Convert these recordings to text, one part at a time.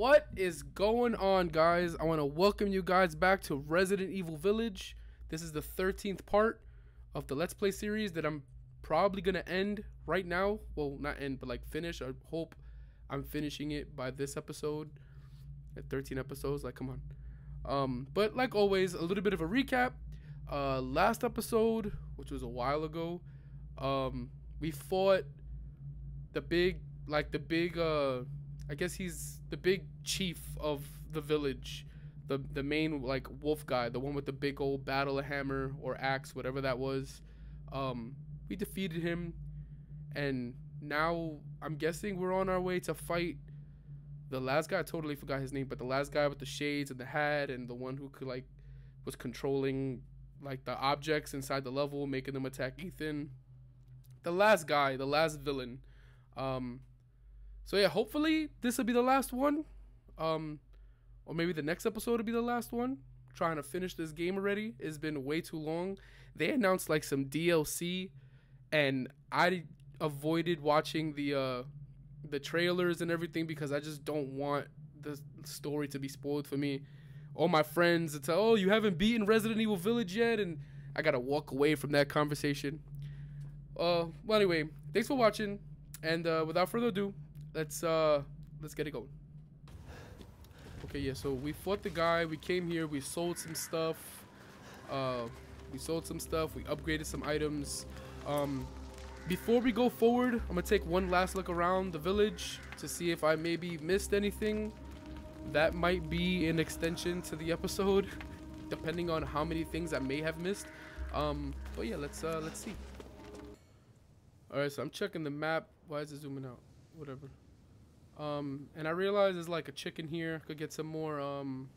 What is going on, guys? I want to welcome you guys back to Resident Evil Village. This is the 13th part of the Let's Play series that I'm probably going to end right now. Well, not end, but like finish. I hope I'm finishing it by this episode. At 13 episodes, like, come on. Um, but like always, a little bit of a recap. Uh, last episode, which was a while ago, um, we fought the big, like the big, uh, I guess he's the big chief of the village, the the main like wolf guy, the one with the big old battle hammer or axe, whatever that was. Um, we defeated him, and now I'm guessing we're on our way to fight the last guy. I totally forgot his name, but the last guy with the shades and the hat, and the one who could like was controlling like the objects inside the level, making them attack Ethan. The last guy, the last villain. Um, so yeah, hopefully this will be the last one. Um, or maybe the next episode will be the last one. trying to finish this game already. It's been way too long. They announced like some DLC, and I avoided watching the uh, the trailers and everything because I just don't want the story to be spoiled for me. All my friends it's oh you haven't beaten Resident Evil Village yet, and I gotta walk away from that conversation. Uh, well anyway, thanks for watching, and uh, without further ado, let's uh let's get it going. Okay, yeah, so we fought the guy, we came here, we sold some stuff. Uh we sold some stuff, we upgraded some items. Um before we go forward, I'm gonna take one last look around the village to see if I maybe missed anything. That might be an extension to the episode, depending on how many things I may have missed. Um, but yeah, let's uh, let's see. All right, so I'm checking the map. Why is it zooming out? Whatever. Um, and I realize there's like a chicken here. Could get some more um,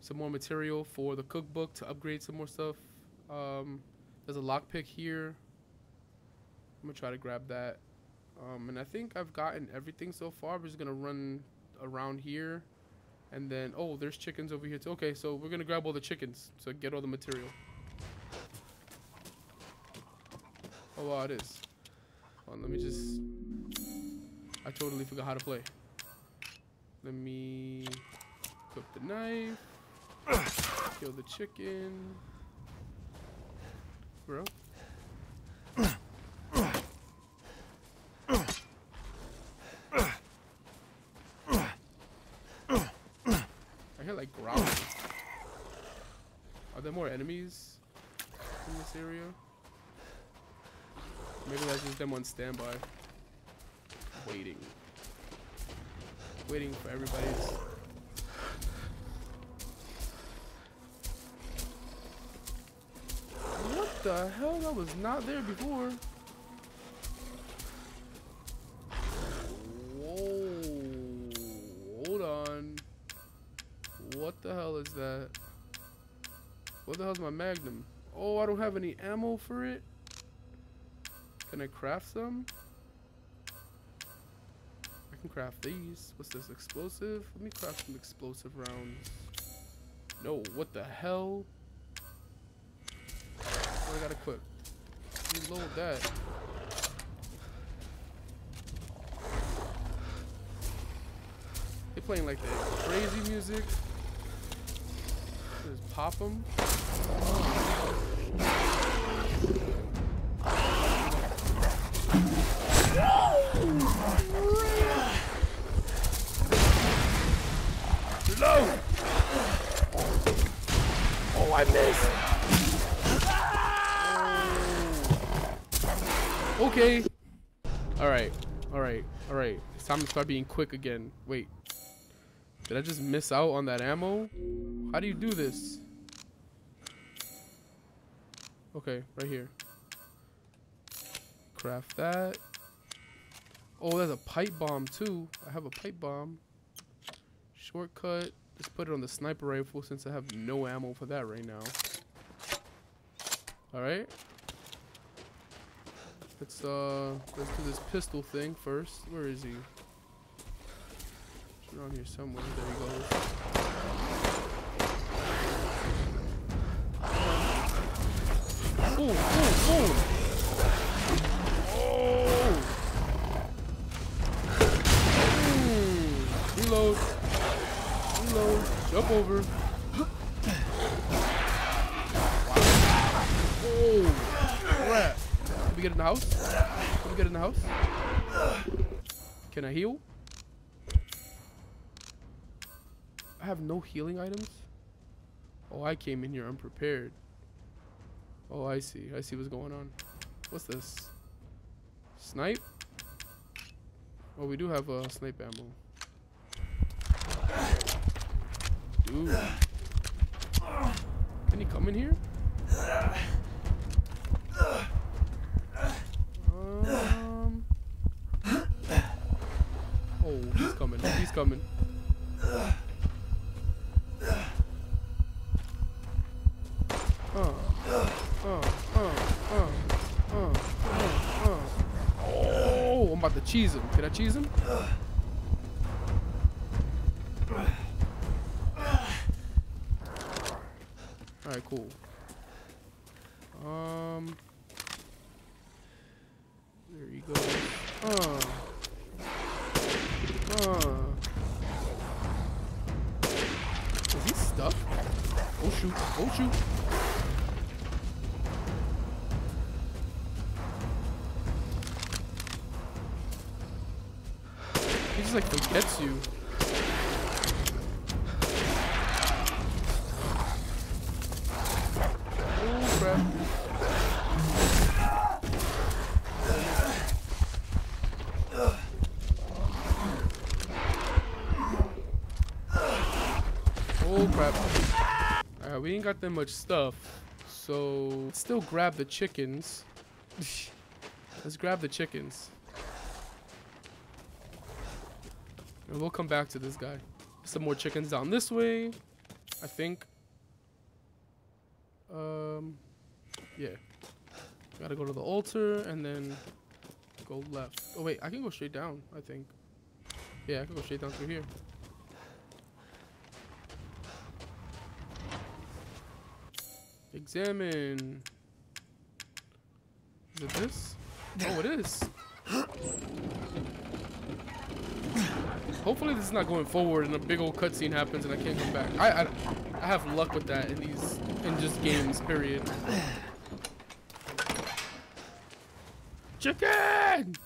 some more material for the cookbook to upgrade some more stuff. Um, there's a lockpick here. I'm gonna try to grab that. Um, and I think I've gotten everything so far. We're just gonna run around here. And then, oh, there's chickens over here too. Okay, so we're gonna grab all the chickens to get all the material. Oh, wow, it is. On, let me just... I totally forgot how to play. Let me cook the knife. Kill the chicken. Bro. I hear like growling. Are there more enemies in this area? Maybe that's just them on standby. Waiting. Waiting for everybody's. What the hell? That was not there before. Whoa. Hold on. What the hell is that? What the hell's my magnum? Oh, I don't have any ammo for it. Can I craft some? I can craft these. What's this? Explosive? Let me craft some explosive rounds. No, what the hell? I gotta equip? Reload that. They're playing like crazy music. Just pop them. Reload! Oh, I missed. Okay. All right. All right. All right. It's time to start being quick again. Wait. Did I just miss out on that ammo? How do you do this? Okay, right here. Craft that. Oh, there's a pipe bomb too. I have a pipe bomb. Shortcut. Just put it on the sniper rifle since I have no ammo for that right now. Alright. Let's uh let's do this pistol thing first. Where is he? He's around here somewhere. There he goes. Oh. Mm, over. Oh, crap. Can we get in the house? Can we get in the house? Can I heal? I have no healing items? Oh, I came in here unprepared. Oh, I see. I see what's going on. What's this? Snipe? Oh, we do have a uh, snipe ammo. Dude. Can he come in here? Um. Oh, he's coming. He's coming. Uh, uh, uh, oh, I'm about to cheese him. Can I cheese him? Alright, cool. Um. There you go. Uh. Uh. Is he stuck? Oh shoot. Oh shoot. He just like forgets you. Oh crap. Alright, we ain't got that much stuff. So, let's still grab the chickens. let's grab the chickens. And we'll come back to this guy. Some more chickens down this way. I think. Um, yeah. Gotta go to the altar and then go left. Oh wait, I can go straight down, I think. Yeah, I can go straight down through here. Examine. Is it this? Oh, it is. Hopefully this is not going forward and a big old cutscene happens and I can't come back. I, I, I have luck with that in these, in just games, period. Chicken!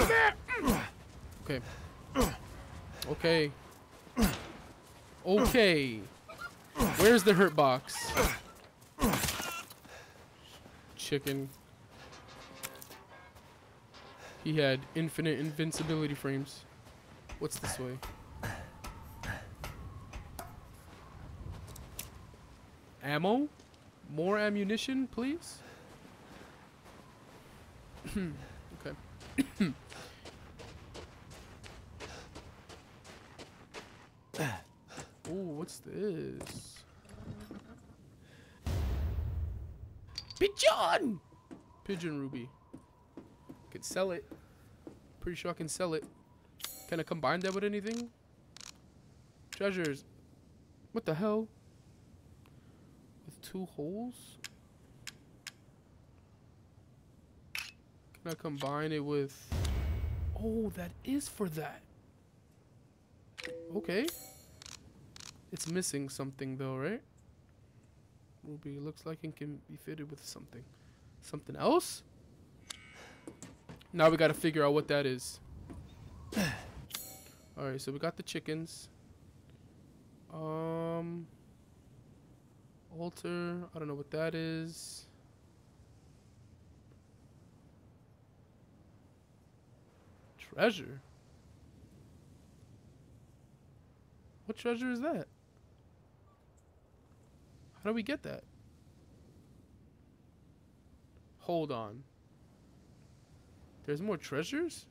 Okay. Okay. Okay. Where's the hurt box? Chicken. He had infinite invincibility frames. What's this way? Ammo? More ammunition, please? okay. Oh, what's this? Pigeon! Pigeon ruby. Could sell it. Pretty sure I can sell it. Can I combine that with anything? Treasures. What the hell? With two holes? Can I combine it with... Oh, that is for that. Okay. It's missing something though, right? Ruby looks like it can be fitted with something. Something else? Now we gotta figure out what that is. Alright, so we got the chickens. Um altar, I don't know what that is. Treasure? What treasure is that? How do we get that? Hold on. There's more treasures?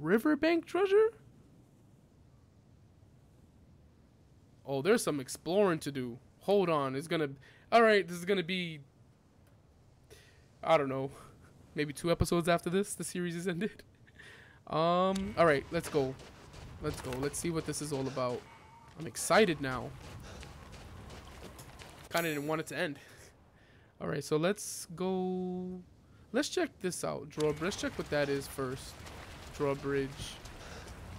Riverbank treasure? Oh, there's some exploring to do. Hold on. It's gonna... Alright, this is gonna be... I don't know. Maybe two episodes after this, the series is ended. Um, alright, let's go. Let's go. Let's see what this is all about. I'm excited now. Kind of didn't want it to end. All right, so let's go. Let's check this out. Draw. Let's check what that is first. Drawbridge.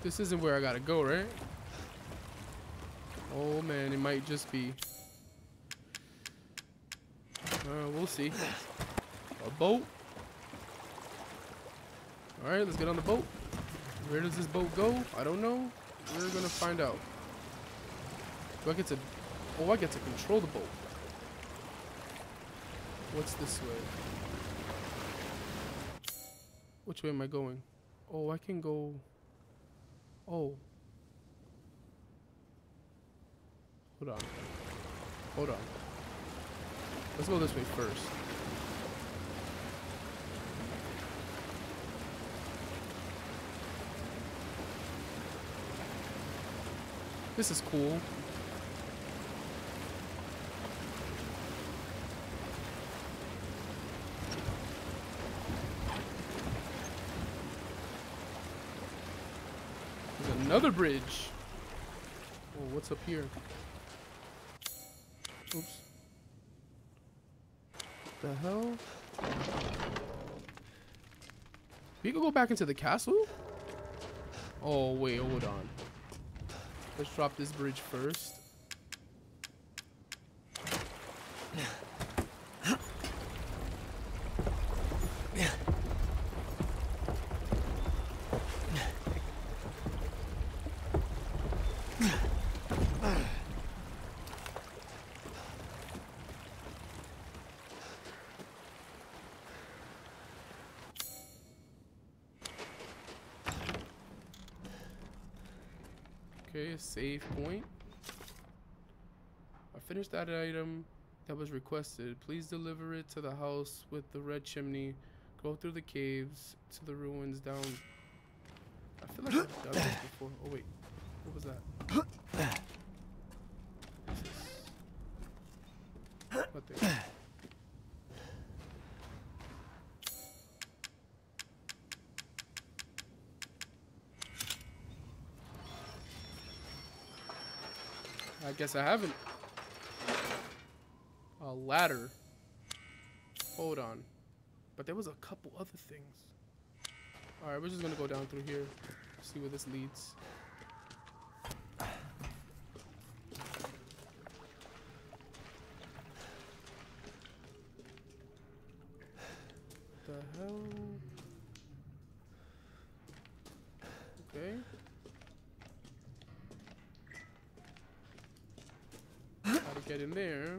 This isn't where I gotta go, right? Oh man, it might just be. Uh, we'll see. A boat. Alright, let's get on the boat. Where does this boat go? I don't know. We're gonna find out. Do I get to... Oh, I get to control the boat. What's this way? Which way am I going? Oh, I can go... Oh. Hold on. Hold on. Let's go this way first. This is cool. There's another bridge. Oh, what's up here? Oops. The hell? We can go back into the castle? Oh, wait, hold on. Let's drop this bridge first. Okay, save point. I finished that item that was requested. Please deliver it to the house with the red chimney. Go through the caves to the ruins down. I feel like I've done this before. Oh wait, what was that? Nothing. I guess I haven't. A ladder. Hold on. But there was a couple other things. Alright, we're just gonna go down through here. See where this leads. The hell? Okay. How to get in there?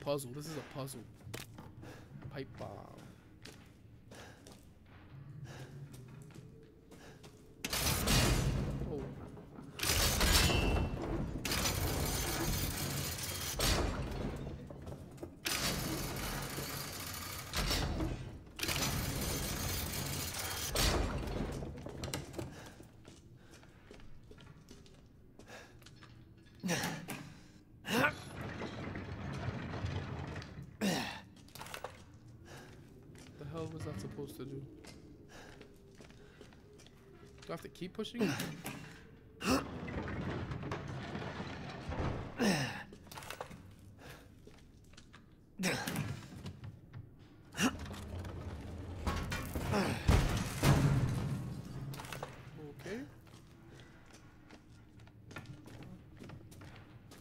Puzzle. This is a puzzle. Pipe bomb. Keep pushing? Okay.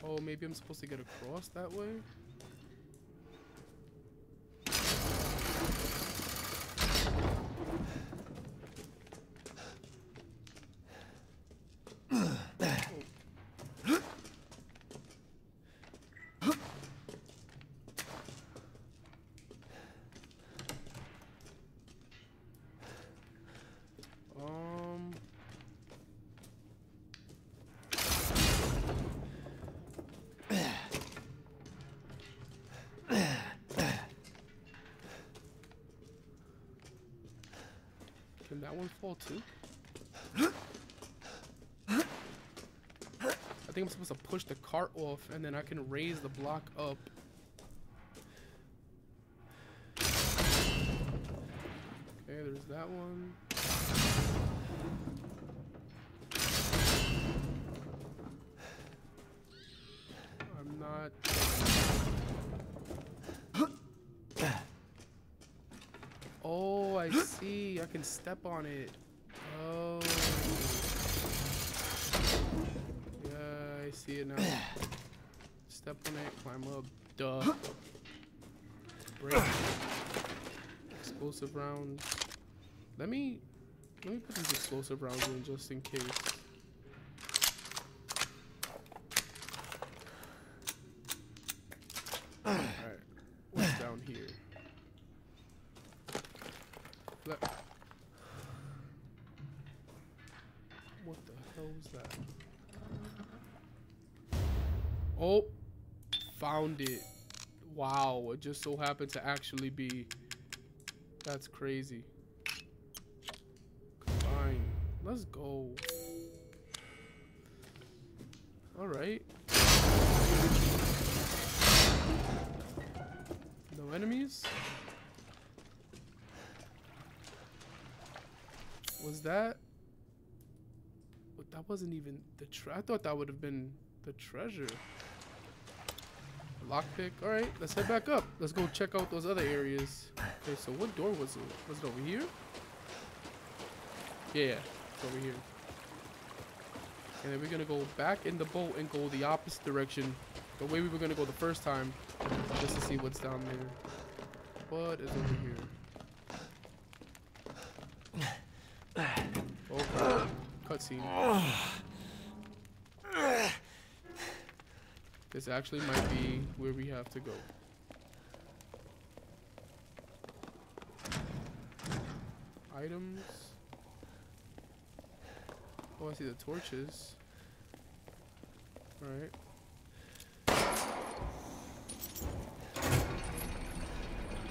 Oh, maybe I'm supposed to get across that way? One fall too? I think I'm supposed to push the cart off and then I can raise the block up. Okay, there's that one. See. I can step on it. Oh. Yeah, I see it now. Step on it, climb up. Duh. Break. Explosive rounds. Let me let me put these explosive rounds in just in case. Alright. What's down here? Let what the hell is that? Oh, found it. Wow, it just so happened to actually be. That's crazy. Combine. Let's go. Alright. No enemies? Was that? But that wasn't even the tre- I thought that would have been the treasure. Lockpick. Alright, let's head back up. Let's go check out those other areas. Okay, so what door was it? Was it over here? Yeah, it's over here. And then we're gonna go back in the boat and go the opposite direction. The way we were gonna go the first time. Just to see what's down there. What is over here? Cutscene. This actually might be where we have to go. Items. Oh, I see the torches. Alright.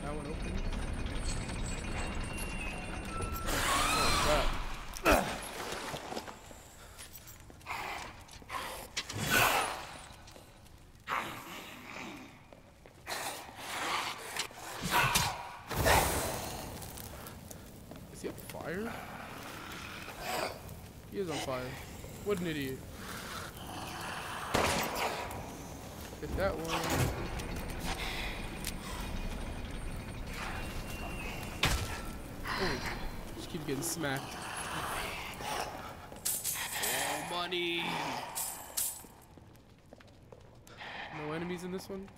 That one open. Oh, crap. Is he on fire? He is on fire. What an idiot. Hit that one. Oh, just keep getting smacked. Oh, money. No enemies in this one?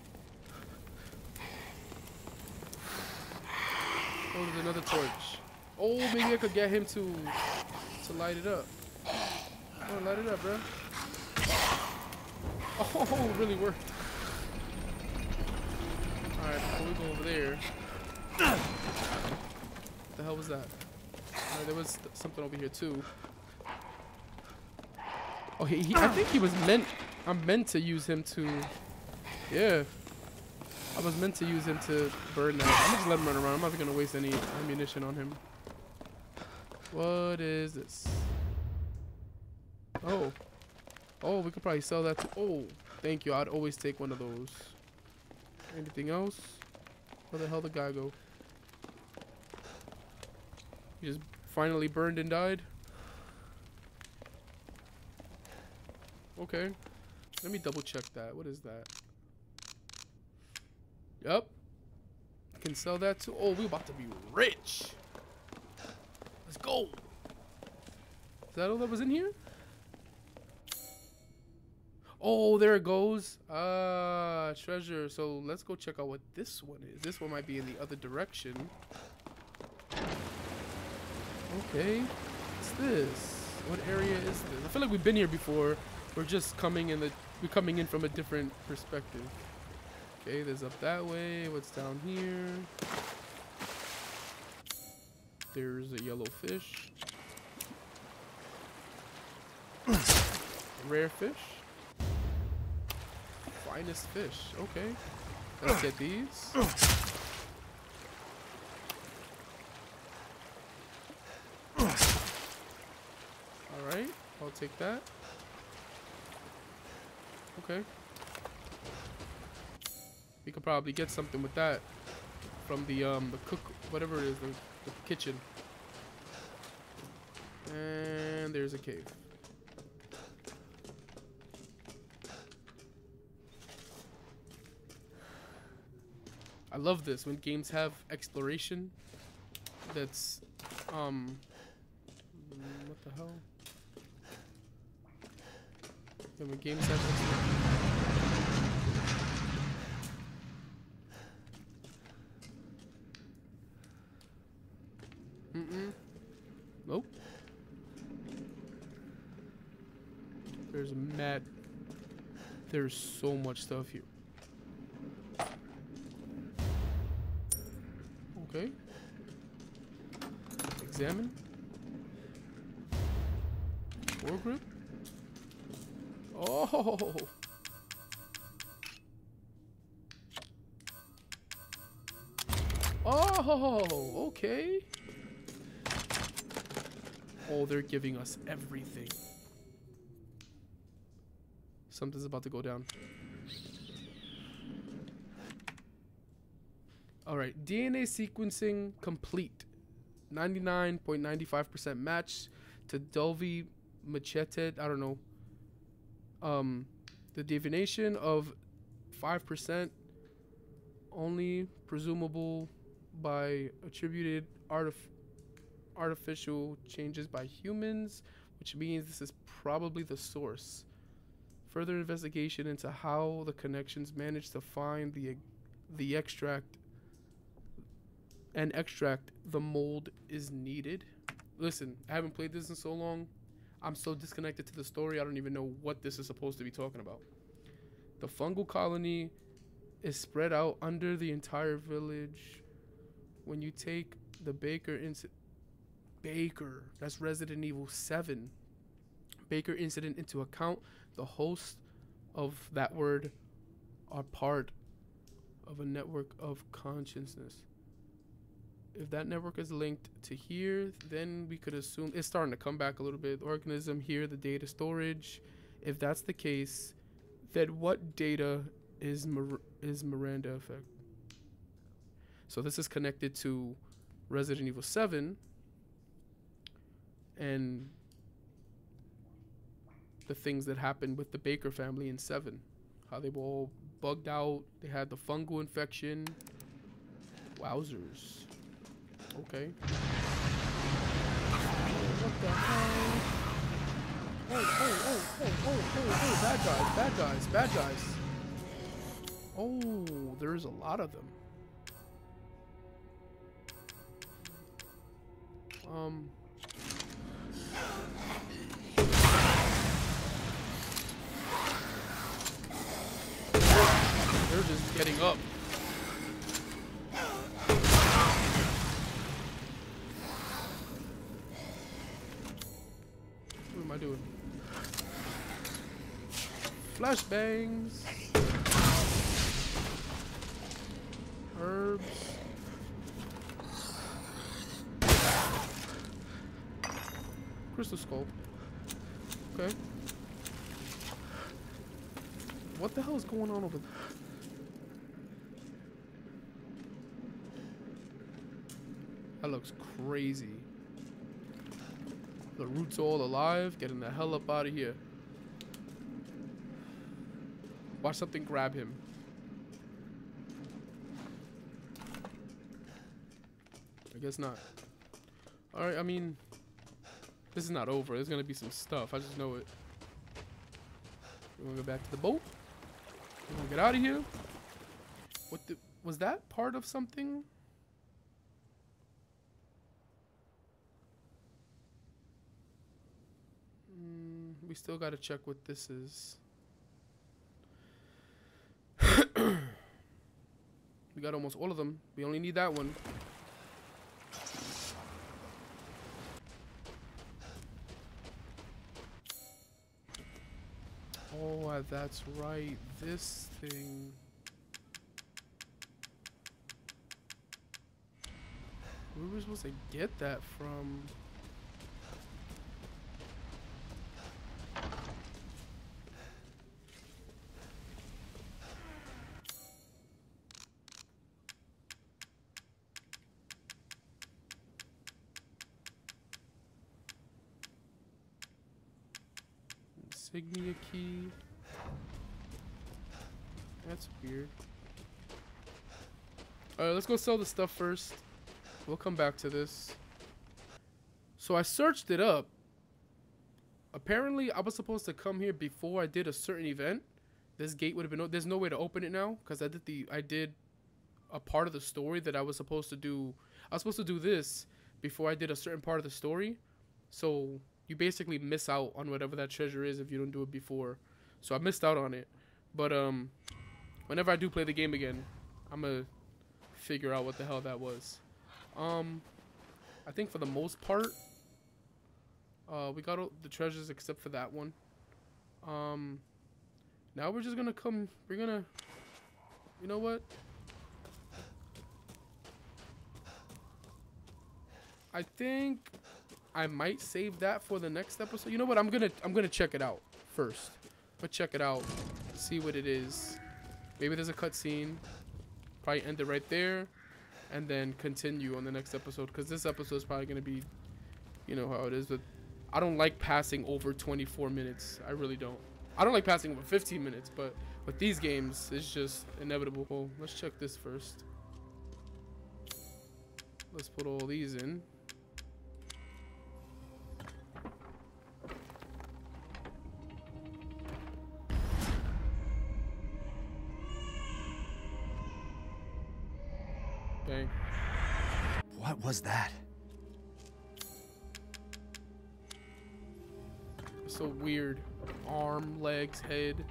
Oh, there's another torch. Oh, maybe I could get him to to light it up. Oh, light it up, bro. Oh, really worked. Alright, before we go over there. What the hell was that? Alright, there was th- something over here too. Oh, he, he, I think he was meant. I'm meant to use him to. Yeah. I was meant to use him to burn that. I'm just let him run around. I'm not gonna waste any ammunition on him. What is this? Oh. Oh, we could probably sell that to. Oh, thank you. I'd always take one of those. Anything else? Where the hell the guy go? He just finally burned and died? Okay. Let me double check that. What is that? Yep. Can sell that too. Oh, we about to be rich. Let's go. Is that all that was in here? Oh, there it goes. Ah, treasure. So let's go check out what this one is. This one might be in the other direction. Okay. What's this? What area is this? I feel like we've been here before. We're just coming in the we're coming in from a different perspective. Okay, there's up that way. What's down here? There's a yellow fish. Rare fish. Finest fish. Okay. Let's get these. Alright, I'll take that. Okay. We could probably get something with that from the um the cook whatever it is the, the kitchen. And there's a cave. I love this when games have exploration. that's um what the hell? My games have Mm-mm. Nope. There's mad. There's so much stuff here. Examine. Foregrip. Oh. Oh, okay. Oh, they're giving us everything. Something's about to go down. All right, DNA sequencing complete. 99.95% match to Dulvi Machete. I don't know. Um, the divination of 5% only presumable by attributed artif- artificial changes by humans, which means this is probably the source. Further investigation into how the connections managed to find the the extract and extract the mold is needed. Listen, I haven't played this in so long. I'm so disconnected to the story. I don't even know what this is supposed to be talking about. The fungal colony is spread out under the entire village. When you take the Baker incident, Baker, that's Resident Evil 7, Baker incident into account, the hosts of that word are part of a network of consciousness. If that network is linked to here, then we could assume it's starting to come back a little bit. The organism here, the data storage. If that's the case, then what data is Mir- is Miranda effect? So this is connected to Resident Evil 7 and the things that happened with the Baker family in 7. How they were all bugged out, they had the fungal infection. Wowzers. Okay. What the hell? Oh, oh, oh, oh, oh, oh, oh, bad guys, bad guys, bad guys. Oh, there's a lot of them. Um. They're just getting up. Flashbangs. Herbs. Crystal skull. Okay. What the hell is going on over there? That looks crazy. The root's all alive. Getting the hell up out of here. Watch something grab him. I guess not. Alright, I mean, this is not over. There's gonna be some stuff. I just know it. We're gonna go back to the boat. We're gonna get out of here. What the, was that part of something? Mm, we still gotta check what this is. We got almost all of them. We only need that one. Oh, that's right. This thing. Where were we supposed to get that from? Insignia key. That's weird. Alright, let's go sell the stuff first. we'll come back to this. So I searched it up. Apparently, I was supposed to come here before I did a certain event. This gate would have been. There's no way to open it now because I did the. I did a part of the story that I was supposed to do. I was supposed to do this before I did a certain part of the story. So you basically miss out on whatever that treasure is if you don't do it before. So I missed out on it. But um, whenever I do play the game again, I'm gonna figure out what the hell that was. Um, I think for the most part, uh, we got all the treasures except for that one. Um, now we're just gonna come. We're gonna. You know what? I think I might save that for the next episode. You know what? I'm gonna I'm gonna check it out first. But check it out, see what it is. Maybe there's a cutscene. Probably end it right there, and then continue on the next episode. Cause this episode is probably gonna be, you know how it is. But I don't like passing over 24 minutes. I really don't. I don't like passing over 15 minutes. But with these games, it's just inevitable. Well, let's check this first. Let's put all these in. Was that? so weird. Arm, legs, head.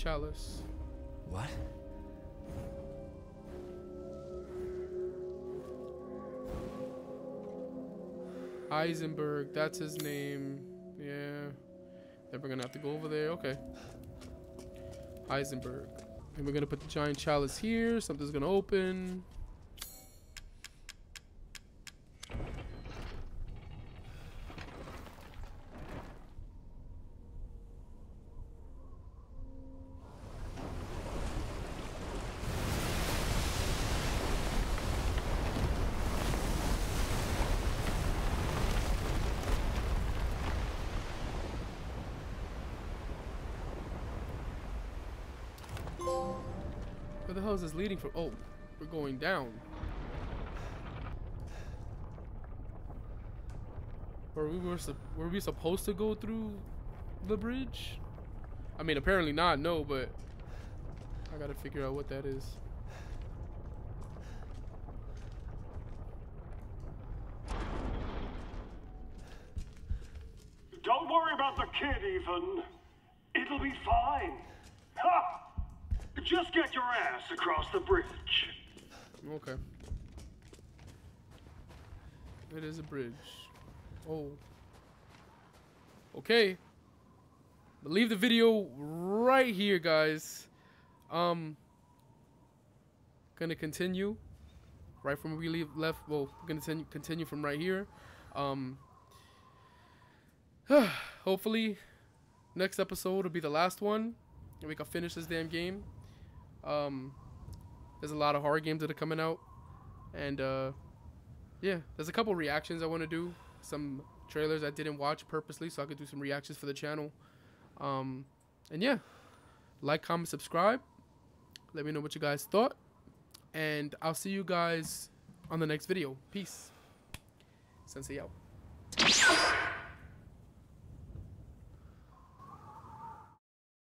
Chalice. What? Heisenberg, that's his name. Yeah. Then we're gonna have to go over there. Okay. Heisenberg. And we're gonna put the giant chalice here. Something's gonna open. The hell is this leading from? Oh, we're going down. Or we were were we supposed to go through the bridge? I mean, apparently not. No, but I gotta figure out what that is. Don't worry about the kid, even. It'll be fine. Ha! Just get your ass across the bridge. Okay. It is a bridge. Oh. Okay. Leave the video right here, guys. Um. Gonna continue. Right from where we leave left. Well, we're gonna continue continue from right here. Um. hopefully, next episode will be the last one, and we can finish this damn game. Um, there's a lot of horror games that are coming out, and uh, yeah, there's a couple reactions I want to do. Some trailers I didn't watch purposely, so I could do some reactions for the channel. Um, and yeah, like, comment, subscribe. Let me know what you guys thought, and I'll see you guys on the next video. Peace. Sensei out.